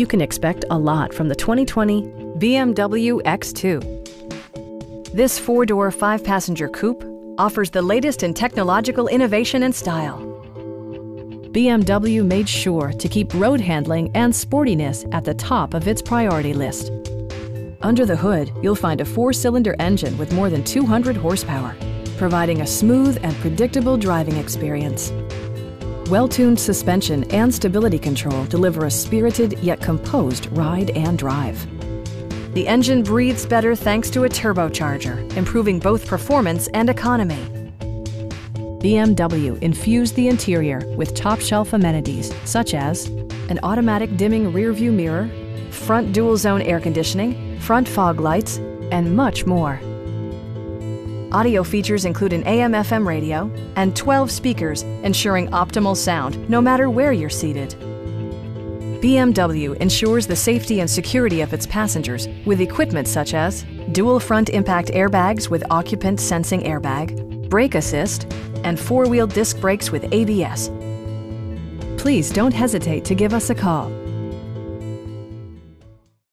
You can expect a lot from the 2020 BMW X2. This four-door, five-passenger coupe offers the latest in technological innovation and style. BMW made sure to keep road handling and sportiness at the top of its priority list. Under the hood, you'll find a four-cylinder engine with more than 200 horsepower, providing a smooth and predictable driving experience. Well-tuned suspension and stability control deliver a spirited yet composed ride and drive. The engine breathes better thanks to a turbocharger, improving both performance and economy. BMW infused the interior with top-shelf amenities such as an automatic dimming rearview mirror, front dual-zone air conditioning, front fog lights, and much more. Audio features include an AM-FM radio and 12 speakers, ensuring optimal sound no matter where you're seated. BMW ensures the safety and security of its passengers with equipment such as dual front impact airbags with occupant sensing airbag, brake assist, and four-wheel disc brakes with ABS. Please don't hesitate to give us a call